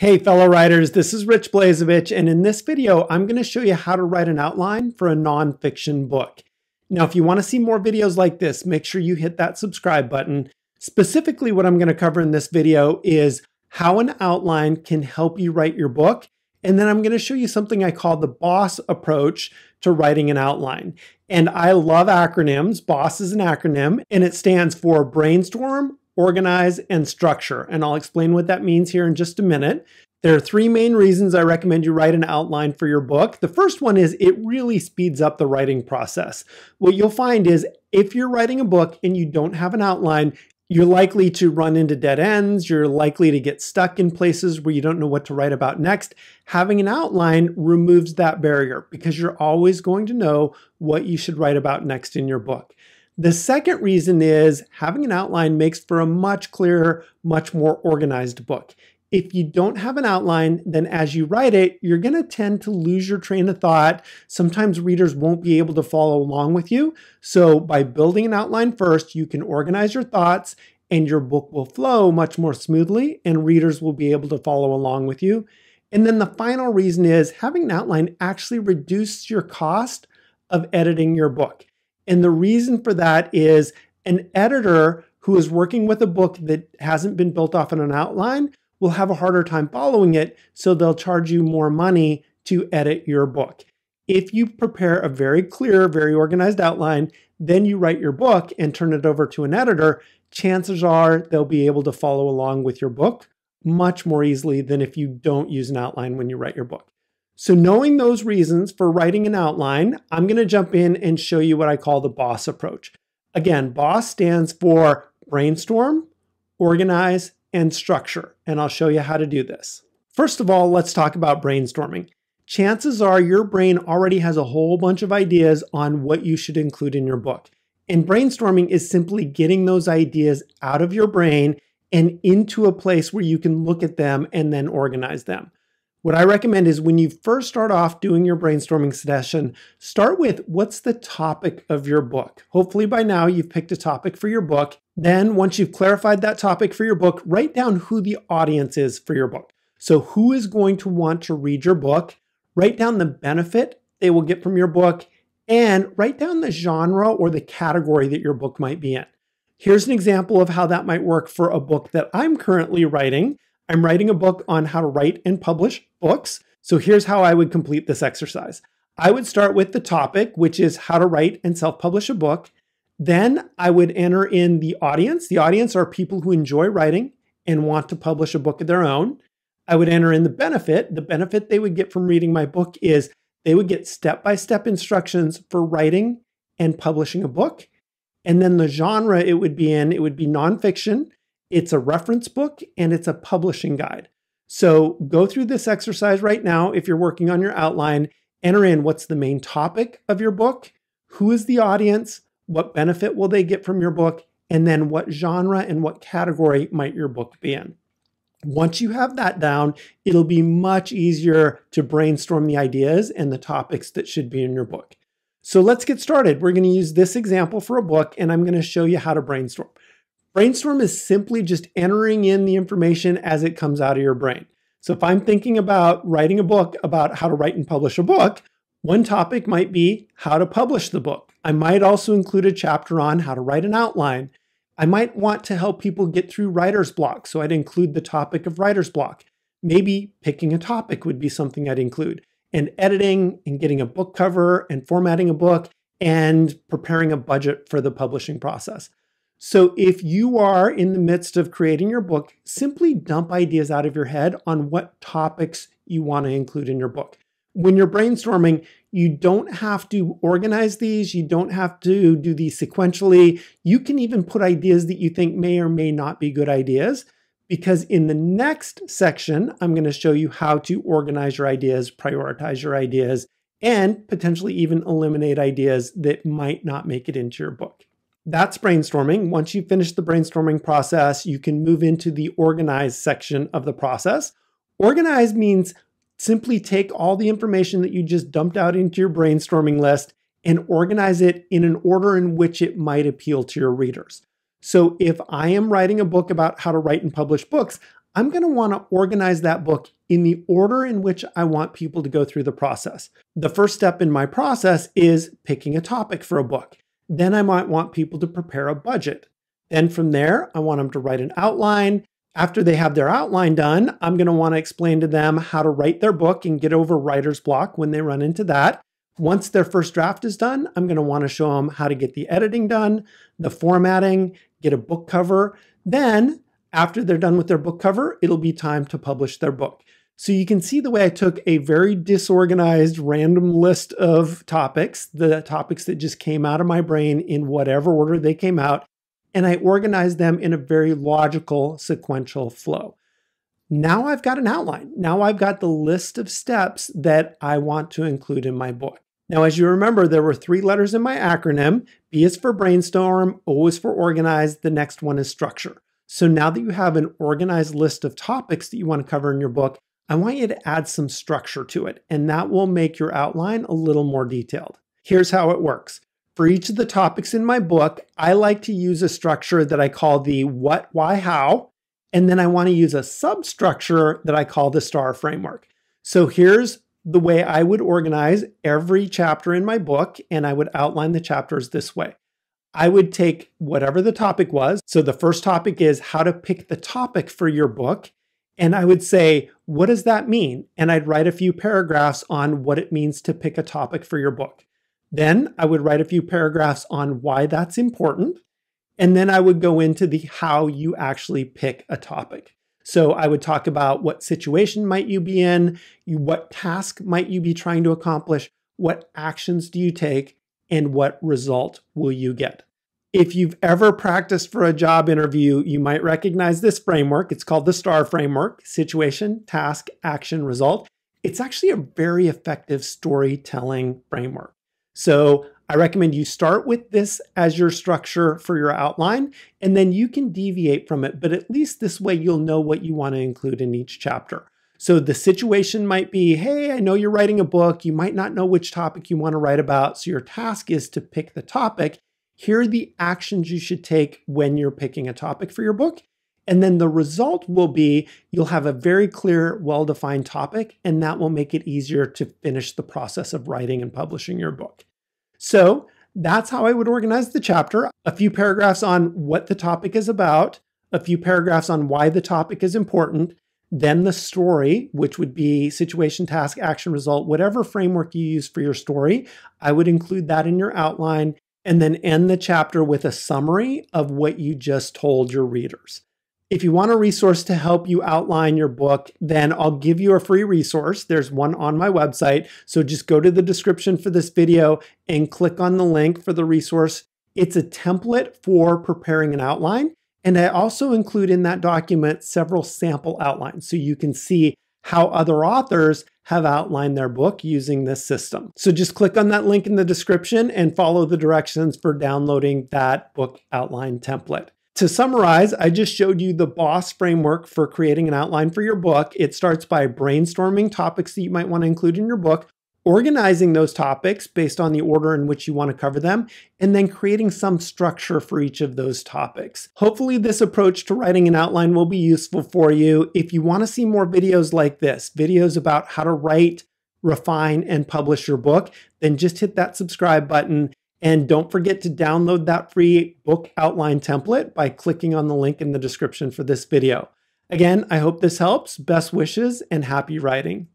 Hey fellow writers, this is Rich Blazevich, and in this video, I'm going to show you how to write an outline for a nonfiction book. Now, if you want to see more videos like this, make sure you hit that subscribe button. Specifically, what I'm going to cover in this video is how an outline can help you write your book, and then I'm going to show you something I call the BOSS approach to writing an outline. And I love acronyms. BOSS is an acronym, and it stands for brainstorm, organize, and structure. And I'll explain what that means here in just a minute. There are three main reasons I recommend you write an outline for your book. The first one is it really speeds up the writing process. What you'll find is if you're writing a book and you don't have an outline, you're likely to run into dead ends. You're likely to get stuck in places where you don't know what to write about next. Having an outline removes that barrier because you're always going to know what you should write about next in your book. The second reason is having an outline makes for a much clearer, much more organized book. If you don't have an outline, then as you write it, you're going to tend to lose your train of thought. Sometimes readers won't be able to follow along with you. So, by building an outline first, you can organize your thoughts and your book will flow much more smoothly, and readers will be able to follow along with you. And then the final reason is having an outline actually reduces your cost of editing your book. And the reason for that is an editor who is working with a book that hasn't been built off in an outline will have a harder time following it, so they'll charge you more money to edit your book. If you prepare a very clear, very organized outline, then you write your book and turn it over to an editor, chances are they'll be able to follow along with your book much more easily than if you don't use an outline when you write your book. So knowing those reasons for writing an outline, I'm going to jump in and show you what I call the BOSS approach. Again, BOSS stands for brainstorm, organize, and structure, and I'll show you how to do this. First of all, let's talk about brainstorming. Chances are your brain already has a whole bunch of ideas on what you should include in your book. And brainstorming is simply getting those ideas out of your brain and into a place where you can look at them and then organize them. What I recommend is when you first start off doing your brainstorming session, start with what's the topic of your book. Hopefully, by now, you've picked a topic for your book. Then, once you've clarified that topic for your book, write down who the audience is for your book. So, who is going to want to read your book? Write down the benefit they will get from your book and write down the genre or the category that your book might be in. Here's an example of how that might work for a book that I'm currently writing. I'm writing a book on how to write and publish books. So here's how I would complete this exercise. I would start with the topic, which is how to write and self publish a book. Then I would enter in the audience. The audience are people who enjoy writing and want to publish a book of their own. I would enter in the benefit. The benefit they would get from reading my book is they would get step by step instructions for writing and publishing a book. And then the genre it would be in, it would be nonfiction. It's a reference book and it's a publishing guide. So go through this exercise right now if you're working on your outline. Enter in what's the main topic of your book, who is the audience, what benefit will they get from your book, and then what genre and what category might your book be in. Once you have that down, it'll be much easier to brainstorm the ideas and the topics that should be in your book. So let's get started. We're going to use this example for a book, and I'm going to show you how to brainstorm. Brainstorm is simply just entering in the information as it comes out of your brain. So if I'm thinking about writing a book about how to write and publish a book, one topic might be how to publish the book. I might also include a chapter on how to write an outline. I might want to help people get through writer's block, so I'd include the topic of writer's block. Maybe picking a topic would be something I'd include. And editing and getting a book cover and formatting a book and preparing a budget for the publishing process. So, if you are in the midst of creating your book, simply dump ideas out of your head on what topics you want to include in your book. When you're brainstorming, you don't have to organize these, you don't have to do these sequentially. You can even put ideas that you think may or may not be good ideas, because in the next section, I'm going to show you how to organize your ideas, prioritize your ideas, and potentially even eliminate ideas that might not make it into your book. That's brainstorming. Once you finish the brainstorming process, you can move into the organize section of the process. Organize means simply take all the information that you just dumped out into your brainstorming list and organize it in an order in which it might appeal to your readers. So if I am writing a book about how to write and publish books, I'm going to want to organize that book in the order in which I want people to go through the process. The first step in my process is picking a topic for a book. Then I might want people to prepare a budget. Then from there, I want them to write an outline. After they have their outline done, I'm going to want to explain to them how to write their book and get over writer's block when they run into that. Once their first draft is done, I'm going to want to show them how to get the editing done, the formatting, get a book cover. Then, after they're done with their book cover, it'll be time to publish their book. So you can see the way I took a very disorganized random list of topics, the topics that just came out of my brain in whatever order they came out, and I organized them in a very logical sequential flow. Now I've got an outline. Now I've got the list of steps that I want to include in my book. Now, as you remember, there were three letters in my acronym. B is for brainstorm, O is for organize, the next one is structure. So now that you have an organized list of topics that you want to cover in your book, I want you to add some structure to it, and that will make your outline a little more detailed. Here's how it works. For each of the topics in my book, I like to use a structure that I call the what, why, how, and then I want to use a substructure that I call the STAR framework. So here's the way I would organize every chapter in my book, and I would outline the chapters this way. I would take whatever the topic was. So the first topic is how to pick the topic for your book. And I would say, what does that mean? And I'd write a few paragraphs on what it means to pick a topic for your book. Then I would write a few paragraphs on why that's important. And then I would go into the how you actually pick a topic. So I would talk about what situation might you be in, what task might you be trying to accomplish, what actions do you take, and what result will you get. If you've ever practiced for a job interview, you might recognize this framework. It's called the STAR framework situation, task, action, result. It's actually a very effective storytelling framework. So I recommend you start with this as your structure for your outline, and then you can deviate from it. But at least this way, you'll know what you want to include in each chapter. So the situation might be hey, I know you're writing a book. You might not know which topic you want to write about. So your task is to pick the topic here are the actions you should take when you're picking a topic for your book. And then the result will be you'll have a very clear, well defined topic, and that will make it easier to finish the process of writing and publishing your book. So that's how I would organize the chapter a few paragraphs on what the topic is about, a few paragraphs on why the topic is important, then the story, which would be situation, task, action, result, whatever framework you use for your story. I would include that in your outline and then end the chapter with a summary of what you just told your readers. If you want a resource to help you outline your book, then I'll give you a free resource. There's one on my website. So just go to the description for this video and click on the link for the resource. It's a template for preparing an outline. And I also include in that document several sample outlines so you can see how other authors have outlined their book using this system. So just click on that link in the description and follow the directions for downloading that book outline template. To summarize, I just showed you the BOSS framework for creating an outline for your book. It starts by brainstorming topics that you might want to include in your book, organizing those topics based on the order in which you want to cover them, and then creating some structure for each of those topics. Hopefully, this approach to writing an outline will be useful for you. If you want to see more videos like this, videos about how to write, refine, and publish your book, then just hit that subscribe button. And don't forget to download that free book outline template by clicking on the link in the description for this video. Again, I hope this helps. Best wishes and happy writing.